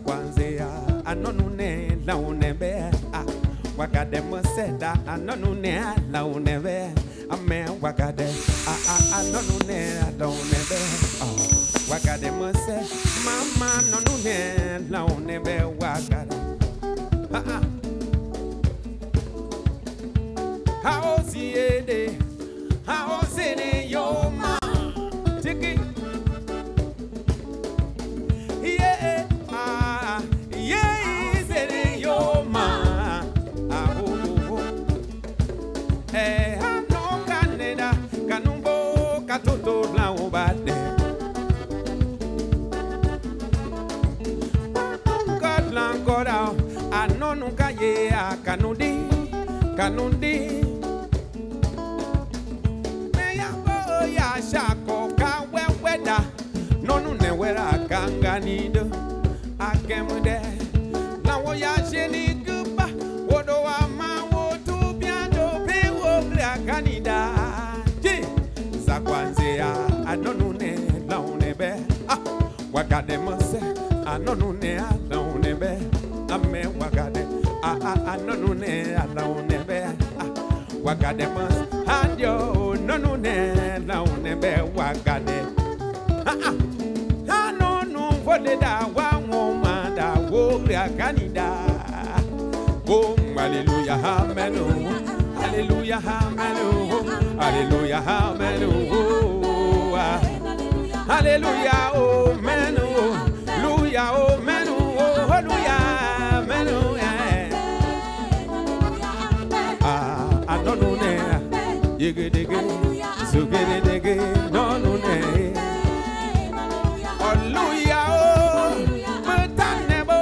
zakwanzia anonune launebe ah. Wakade moseda anonune launebe ame wakade ah ah anonune ah. Wakade mose mama anonune wakade Eh, no, Canada, Canumbo, Catoto, la obade. God, lankora, ah, no, nunca, yeah, Canundi, Canundi. Me ya bo ya shako ka weweda nonu wakade mose anonu ne laune be ame wakade ah ah anonu ne laune be ah wakade mose adio nonu ne laune be wakade ah ah anonu fode da wa woma da wo bra kanida oh hallelujah amen oh. Hallelujah amen hallelujah amen oh. Ah. Hallelujah, oh ne, yiggy diggy, zuggy diggy, no, no, ne. Hallelujah, oh, but I never,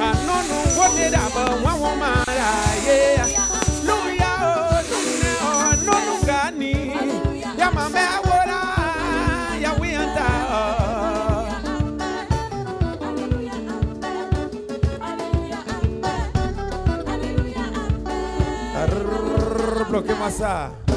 I don't know what did I, but one woman, yeah. Hallelujah, oh, oh, no, no, gani, yeah, we qué más ha.